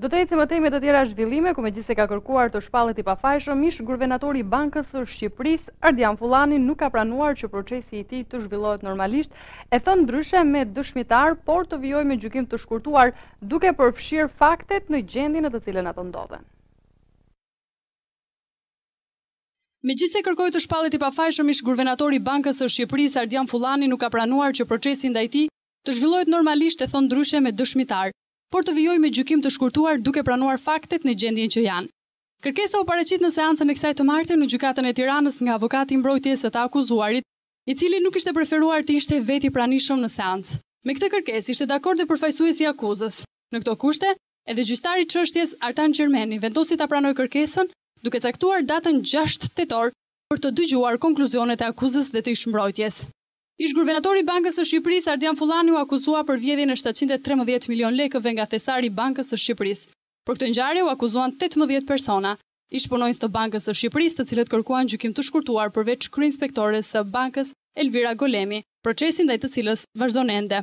Do të ecim më tej me të tjera zhvillime, ku megjithëse ka kërkuar të shpallet i pafajshëm, ish-guvernatori i Bankës së Shqipërisë, Ardian Fullani nuk ka pranuar që procesi i tij të zhvillohet normalisht, e thënë ndryshe me dëshmitarë, por të vijojë me gjykim të shkurtuar, duke përfshirë faktet në gjendjen në të cilën ato ndodhen. Megjithëse kërkoi të shpallet i pafajshëm ish-guvernatori i Bankës së Shqipërisë, Ardian Fullani nuk ka pranuar që procesi ndaj tij, Të zhvillohet normalisht e thënë ndryshe me dëshmitarë, por të vijojë me gjykim të shkurtuar duke pranuar faktet në gjendjen që janë. Kërkesa u paraqit në seancën e kësaj të marte në Gjykatën e Tiranës nga avokati i mbrojtjes së të akuzuarit, i cili nuk kishte preferuar të ishte vetë i pranishëm në seancë. Me këtë kërkesë ishte dakord dhe përfaqësuesi i akuzës. Në këto kushte, edhe gjyqtari i çështjes, Artan Gjermeni, vendosi ta pranojë kërkesën, duke caktuar datën gjashtë tetor për të dëgjuar konkluzionet e akuzës dhe të ish-mbrojtjes. Ish-guvernatori i Bankës së Shqipërisë, Ardian Fullani u akuzua për vjedhjen e shtatëqind e trembëdhjetë milionë lekëve nga thesari i Bankës së Shqipërisë. Për këtë ngjarje u akuzuan tetëmbëdhjetë persona, ish-punonjës të Bankës së Shqipërisë, të cilët kërkuan gjykim të shkurtuar përveç kryeinspektores së Bankës, Elvira Golemi, procesi ndaj të cilës vazhdon ende.